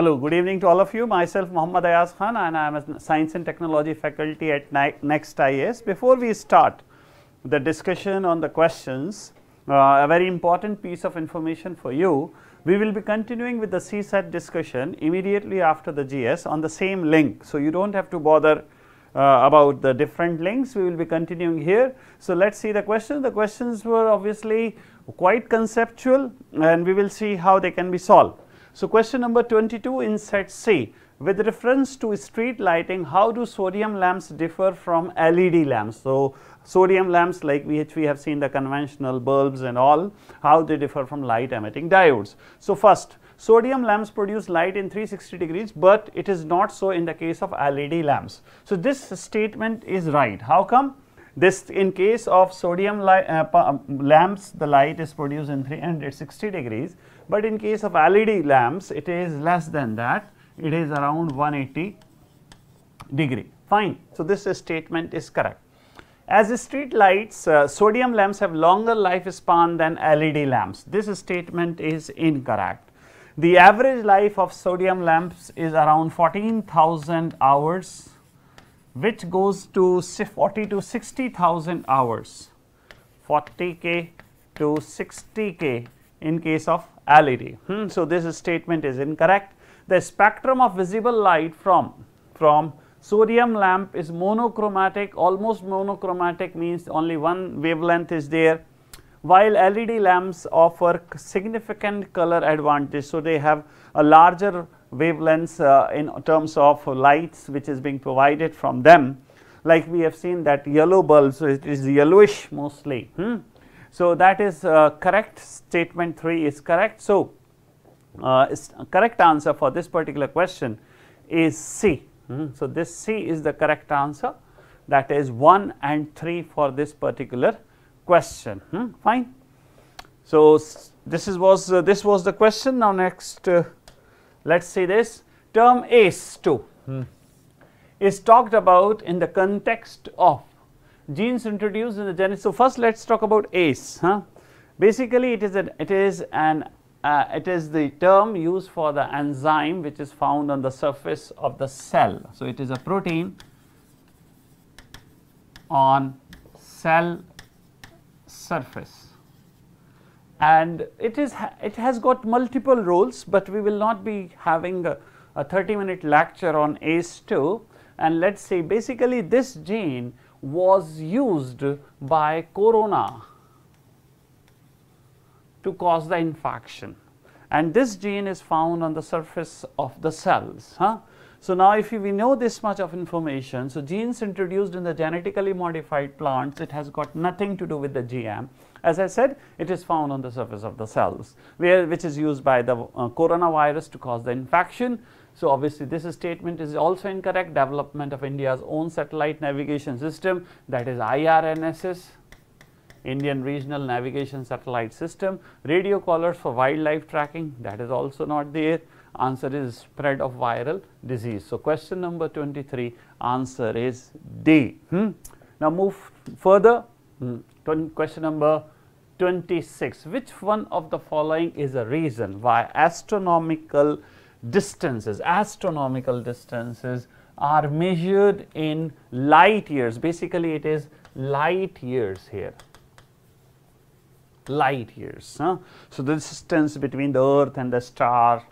Hello, good evening to all of you. Myself Muhammad Ayaz Khan and I am a Science and Technology faculty at Next IAS. Before we start the discussion on the questions, uh, a very important piece of information for you. We will be continuing with the CSAT discussion immediately after the GS on the same link. So, you do not have to bother uh, about the different links, we will be continuing here. So, let us see the questions. The questions were obviously quite conceptual and we will see how they can be solved. So, question number 22 in set C with reference to street lighting how do sodium lamps differ from LED lamps. So, sodium lamps like which we have seen the conventional bulbs and all how they differ from light emitting diodes. So, first sodium lamps produce light in 360 degrees, but it is not so in the case of LED lamps. So, this statement is right. How come? This in case of sodium uh, lamps the light is produced in 360 degrees, but in case of LED lamps it is less than that it is around 180 degree fine. So, this statement is correct. As street lights uh, sodium lamps have longer lifespan than LED lamps this statement is incorrect. The average life of sodium lamps is around 14,000 hours which goes to 40 to 60,000 hours 40k to 60k in case of LED. Hmm. So, this statement is incorrect. The spectrum of visible light from, from sodium lamp is monochromatic almost monochromatic means only one wavelength is there while LED lamps offer significant color advantage. So, they have a larger wavelengths uh, in terms of lights which is being provided from them like we have seen that yellow bulbs so it is yellowish mostly. Hmm. So, that is uh, correct statement 3 is correct. So, uh, correct answer for this particular question is C. Hmm. So, this C is the correct answer that is 1 and 3 for this particular question hmm. fine. So, this is was uh, this was the question now next uh, let us see this term ACE2 hmm. is talked about in the context of genes introduced in the genesis. So, first let us talk about ACE. Huh? Basically, it is an it is an uh, it is the term used for the enzyme which is found on the surface of the cell. So, it is a protein on cell surface and it is it has got multiple roles, but we will not be having a, a 30 minute lecture on ACE2 and let us say basically this gene was used by corona to cause the infection and this gene is found on the surface of the cells. Huh? So, now if we know this much of information, so genes introduced in the genetically modified plants, it has got nothing to do with the GM as I said, it is found on the surface of the cells, where which is used by the uh, coronavirus to cause the infection. So, obviously, this statement is also incorrect. Development of India's own satellite navigation system that is IRNSS, Indian Regional Navigation Satellite System, radio collars for wildlife tracking that is also not there. Answer is spread of viral disease. So, question number 23 answer is D. Hmm. Now, move further. Hmm. Question number 26. Which one of the following is a reason why astronomical distances, astronomical distances are measured in light years? Basically, it is light years here light years. Huh? So, the distance between the earth and the star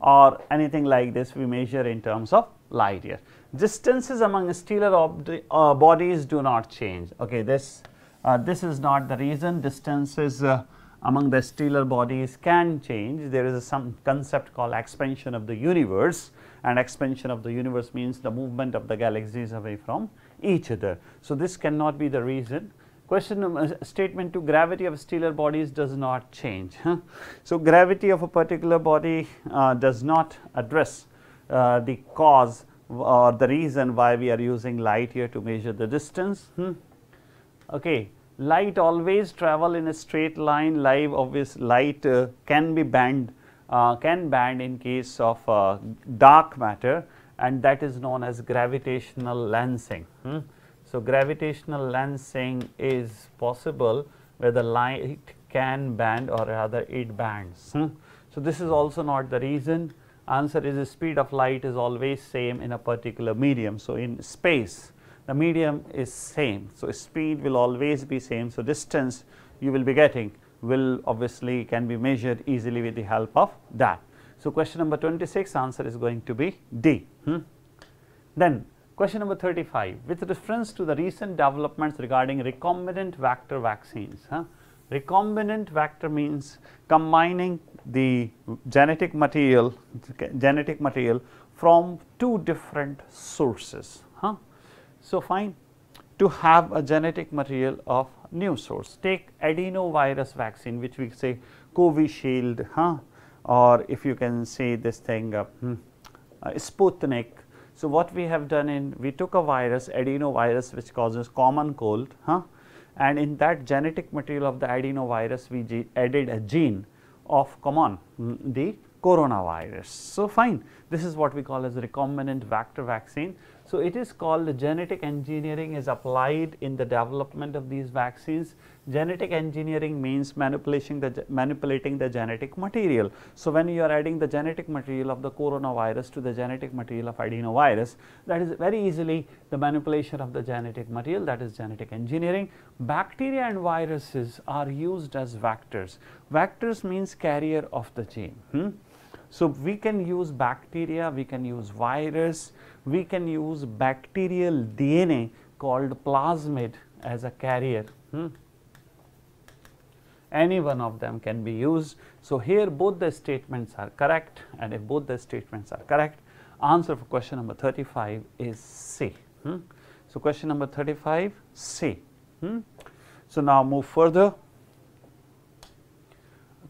or anything like this we measure in terms of light year. Distances among stellar uh, bodies do not change. Okay, this uh, this is not the reason distances uh, among the stellar bodies can change. There is some concept called expansion of the universe and expansion of the universe means the movement of the galaxies away from each other. So, this cannot be the reason. Question uh, statement to gravity of stellar bodies does not change. Huh? So, gravity of a particular body uh, does not address uh, the cause or the reason why we are using light here to measure the distance. Hmm? Okay light always travel in a straight line live obvious light uh, can be bent uh, can bend in case of uh, dark matter and that is known as gravitational lensing. Hmm? So, gravitational lensing is possible where the light can bend or rather it bends. Hmm? So, this is also not the reason Answer is the speed of light is always same in a particular medium. So, in space the medium is same. So, speed will always be same. So, distance you will be getting will obviously can be measured easily with the help of that. So, question number 26 answer is going to be D. Hmm? Then question number 35 with reference to the recent developments regarding recombinant vector vaccines. Huh? Recombinant vector means combining the genetic material genetic material from two different sources. So, fine to have a genetic material of new source. Take adenovirus vaccine which we say Covishield huh? or if you can say this thing uh, hmm, uh, Sputnik. So, what we have done in we took a virus adenovirus which causes common cold huh? and in that genetic material of the adenovirus we added a gene of common mm, the coronavirus. So, fine this is what we call as recombinant vector vaccine. So, it is called genetic engineering is applied in the development of these vaccines. Genetic engineering means manipulating the, manipulating the genetic material. So, when you are adding the genetic material of the coronavirus to the genetic material of adenovirus, that is very easily the manipulation of the genetic material that is genetic engineering. Bacteria and viruses are used as vectors. Vectors means carrier of the gene. Hmm? So, we can use bacteria, we can use virus, we can use bacterial DNA called plasmid as a carrier. Hmm? Any one of them can be used. So, here both the statements are correct and if both the statements are correct, answer for question number 35 is C. Hmm? So, question number 35 C. Hmm? So, now move further.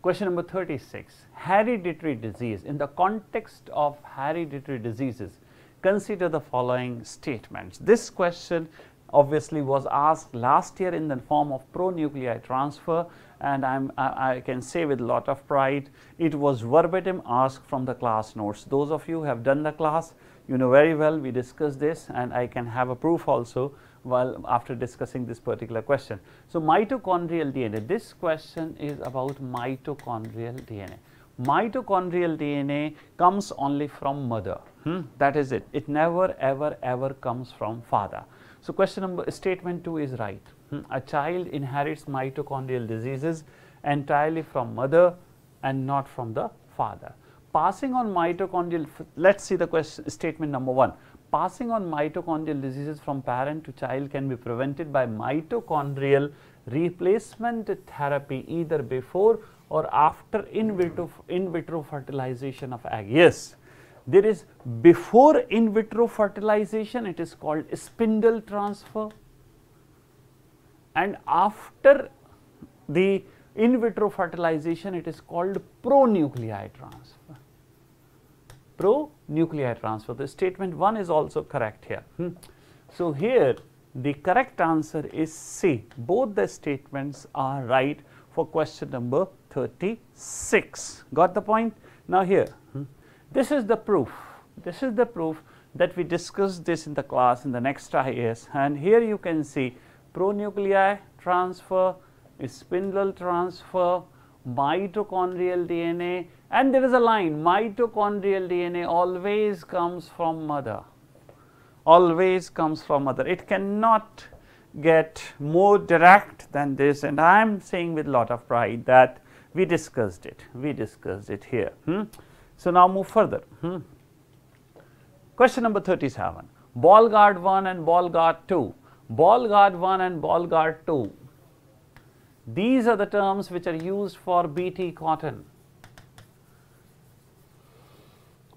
Question number 36 hereditary disease. In the context of hereditary diseases, consider the following statements. This question obviously was asked last year in the form of pro-nuclei transfer and I'm, I, I, can say with a lot of pride it was verbatim asked from the class notes. Those of you who have done the class you know very well we discussed this and I can have a proof also while after discussing this particular question. So, mitochondrial DNA this question is about mitochondrial DNA mitochondrial DNA comes only from mother. Hmm? That is it. It never ever ever comes from father. So question number statement 2 is right. Hmm? A child inherits mitochondrial diseases entirely from mother and not from the father. Passing on mitochondrial, let's see the question statement number 1. Passing on mitochondrial diseases from parent to child can be prevented by mitochondrial replacement therapy either before or after in vitro, in vitro fertilization of egg. Yes, there is before in vitro fertilization it is called spindle transfer and after the in vitro fertilization it is called pronuclei transfer. Pronuclei transfer. The statement 1 is also correct here. Hmm. So, here the correct answer is C. Both the statements are right for question number 36. Got the point? Now here, hmm, this is the proof. This is the proof that we discussed this in the class in the next IAS and here you can see pronuclei transfer, spindle transfer, mitochondrial DNA and there is a line mitochondrial DNA always comes from mother, always comes from mother. It cannot get more direct than this and I am saying with lot of pride that we discussed it, we discussed it here. Hmm? So, now move further. Hmm? Question number 37, Bollgard 1 and Bollgard 2. Bollgard 1 and ball guard 2. These are the terms which are used for BT cotton.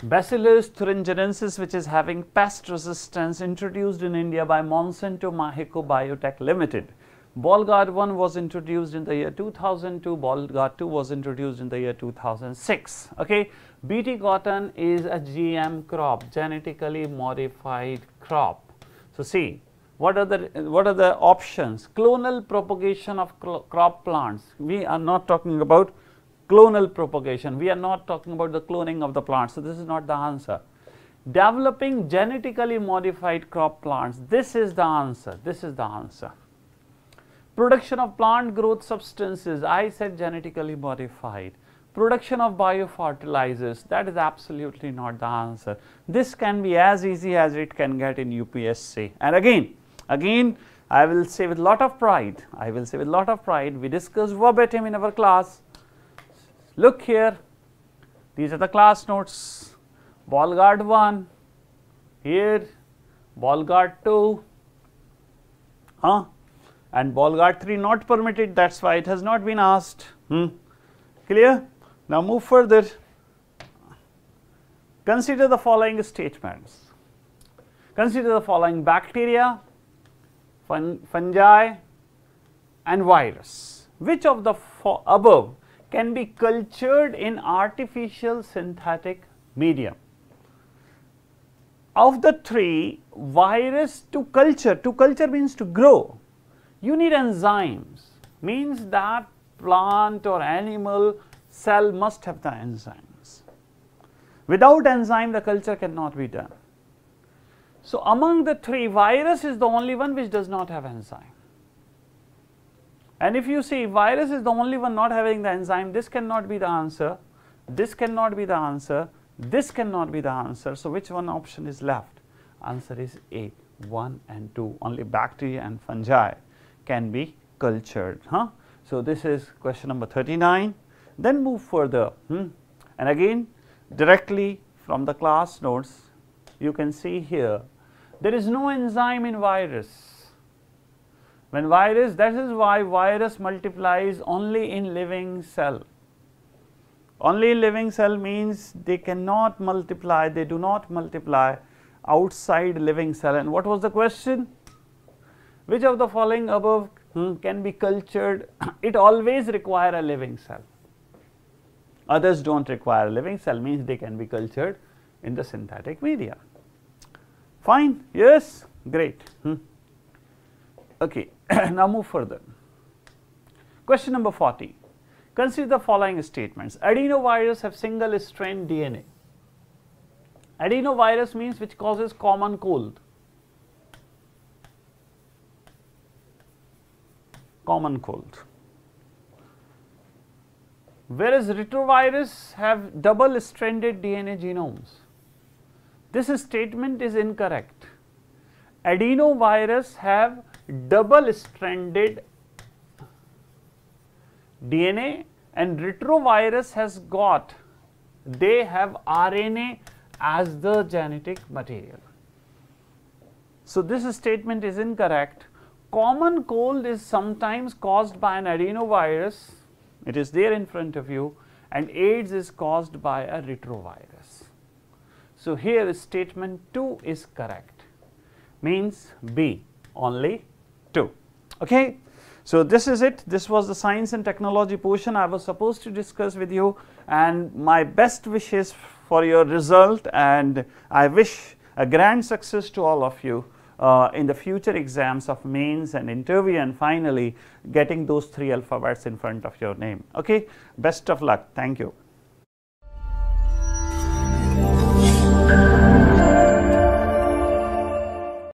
Bacillus thuringiensis which is having pest resistance introduced in India by Monsanto Mahyco Biotech Limited. Guard 1 was introduced in the year 2002, Guard 2 was introduced in the year 2006. Okay, BT cotton is a GM crop, genetically modified crop. So see, what are the what are the options? Clonal propagation of crop plants. We are not talking about clonal propagation. We are not talking about the cloning of the plants. So, this is not the answer. Developing genetically modified crop plants, this is the answer. This is the answer. Production of plant growth substances, I said genetically modified. production of biofertilizers, that is absolutely not the answer. This can be as easy as it can get in UPSC. And again, again I will say with lot of pride, I will say with lot of pride, we discussed verbatim in our class. Look here, these are the class notes, Bollgard 1, here, Bollgard 2, huh? and Bollgard 3 not permitted, that is why it has not been asked. Hmm. Clear? Now move further. Consider the following statements. Consider the following bacteria, fun fungi and virus. Which of the above can be cultured in artificial synthetic medium? Of the three, virus to culture, to culture means to grow. You need enzymes, means that plant or animal cell must have the enzymes. Without enzyme, the culture cannot be done. So, among the three, virus is the only one which does not have enzyme. And if you see virus is the only one not having the enzyme, this cannot be the answer, this cannot be the answer, this cannot be the answer. So, which one option is left? Answer is A, 1 and 2, only bacteria and fungi can be cultured. Huh? So, this is question number 39. Then move further hmm? and again directly from the class notes you can see here there is no enzyme in virus. When virus that is why virus multiplies only in living cell. Only living cell means they cannot multiply, they do not multiply outside living cell and what was the question? Which of the following above hmm, can be cultured? it always require a living cell. Others do not require a living cell means they can be cultured in the synthetic media. Fine, yes, great. Hmm. Okay, now move further. Question number 40. Consider the following statements. Adenovirus have single strand DNA. Adenovirus means which causes common cold. Common cold whereas retrovirus have double stranded DNA genomes. This statement is incorrect. Adenovirus have double stranded DNA and retrovirus has got they have RNA as the genetic material. So, this statement is incorrect. Common cold is sometimes caused by an adenovirus it is there in front of you and AIDS is caused by a retrovirus. So, here statement 2 is correct means B only 2. Okay. So, this is it this was the science and technology portion I was supposed to discuss with you and my best wishes for your result and I wish a grand success to all of you uh, in the future exams of mains and interview and finally getting those three alphabets in front of your name. Okay, best of luck. Thank you.